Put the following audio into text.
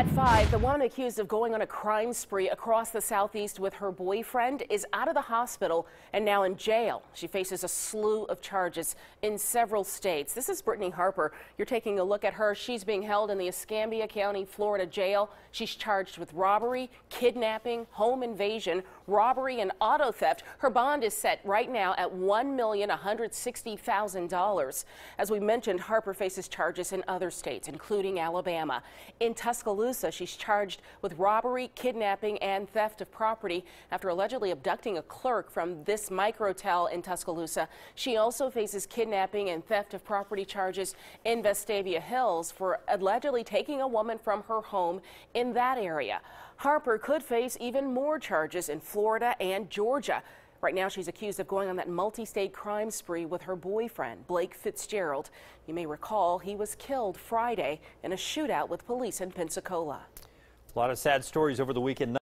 At 5, the woman accused of going on a crime spree across the southeast with her boyfriend is out of the hospital and now in jail. She faces a slew of charges in several states. This is Brittany Harper. You're taking a look at her. She's being held in the Escambia County, Florida jail. She's charged with robbery, kidnapping, home invasion, robbery, and auto theft. Her bond is set right now at $1,160,000. As we mentioned, Harper faces charges in other states, including Alabama. In Tuscaloosa, She's charged with robbery, kidnapping, and theft of property after allegedly abducting a clerk from this microtel in Tuscaloosa. She also faces kidnapping and theft of property charges in Vestavia Hills for allegedly taking a woman from her home in that area. Harper could face even more charges in Florida and Georgia. Right now, she's accused of going on that multi-state crime spree with her boyfriend, Blake Fitzgerald. You may recall he was killed Friday in a shootout with police in Pensacola. A lot of sad stories over the weekend.